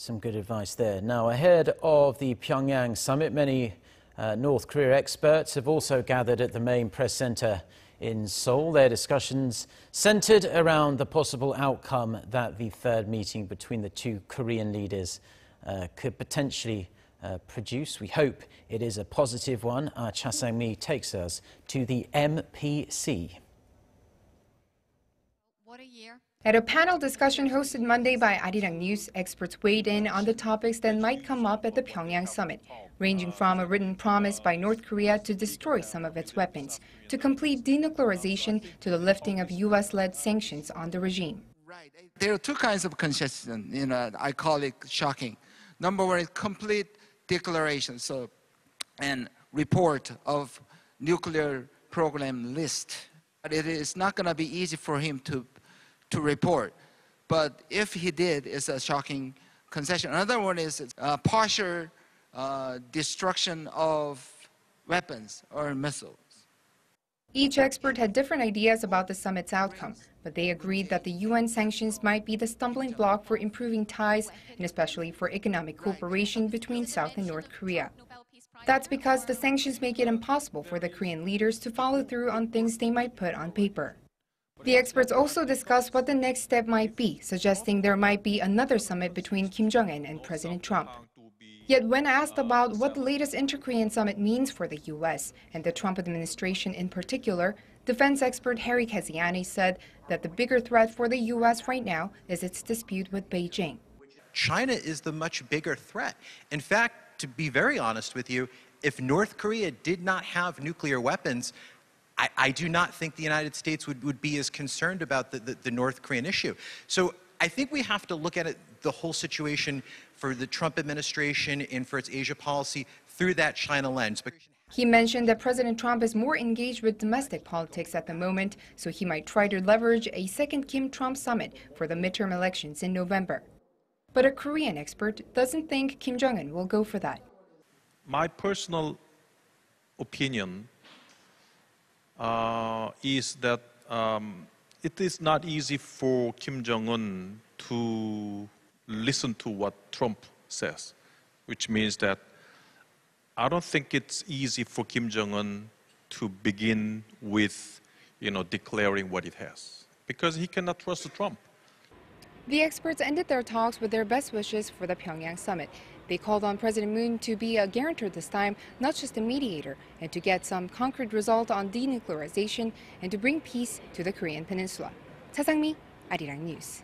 Some good advice there. Now, ahead of the Pyongyang summit, many uh, North Korea experts have also gathered at the main press center in Seoul. Their discussions centered around the possible outcome that the third meeting between the two Korean leaders uh, could potentially uh, produce. We hope it is a positive one. Our Cha Sang-mi takes us to the MPC. What a year. At a panel discussion hosted Monday by Arirang News, experts weighed in on the topics that might come up at the Pyongyang summit, ranging from a written promise by North Korea to destroy some of its weapons, to complete denuclearization, to the lifting of U.S.-led sanctions on the regime. There are two kinds of concession. You know, I call it shocking. Number one is complete declaration, so and report of nuclear program list. But it is not going to be easy for him to to report. But if he did, it's a shocking concession. Another one is partial uh, destruction of weapons or missiles. Each expert had different ideas about the summit's outcome, but they agreed that the UN sanctions might be the stumbling block for improving ties and especially for economic cooperation between South and North Korea. That's because the sanctions make it impossible for the Korean leaders to follow through on things they might put on paper. The experts also discussed what the next step might be, suggesting there might be another summit between Kim Jong-un and President Trump. Yet when asked about what the latest inter-Korean summit means for the U.S. and the Trump administration in particular, defense expert Harry Kazianis said that the bigger threat for the U.S. right now is its dispute with Beijing. China is the much bigger threat. In fact, to be very honest with you, if North Korea did not have nuclear weapons, I, I, do not think the United States would, would be as concerned about the, the, the North Korean issue. So I think we have to look at it, the whole situation for the Trump administration and for its Asia policy through that China lens. He mentioned that President Trump is more engaged with domestic politics at the moment, so he might try to leverage a second Kim-Trump summit for the midterm elections in November. But a Korean expert doesn't think Kim Jong-un will go for that. My personal opinion uh, is that um, it is not easy for Kim Jong un to listen to what Trump says, which means that I don't think it's easy for Kim Jong un to begin with, you know, declaring what it has, because he cannot trust Trump. The experts ended their talks with their best wishes for the Pyongyang summit. They called on President Moon to be a guarantor this time, not just a mediator, and to get some concrete result on denuclearization and to bring peace to the Korean peninsula. Cha Sang-mi, Arirang News.